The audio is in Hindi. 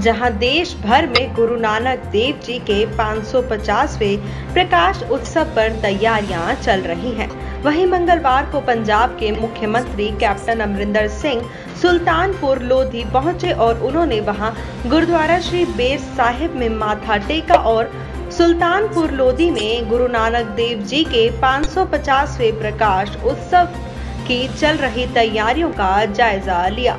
जहाँ देश भर में गुरु नानक देव जी के 550वें प्रकाश उत्सव पर तैयारियाँ चल रही हैं। वहीं मंगलवार को पंजाब के मुख्यमंत्री कैप्टन अमरिंदर सिंह सुल्तानपुर लोधी पहुँचे और उन्होंने वहाँ गुरुद्वारा श्री बेर साहिब में माथा टेका और सुल्तानपुर लोधी में गुरु नानक देव जी के 550वें प्रकाश उत्सव की चल रही तैयारियों का जायजा लिया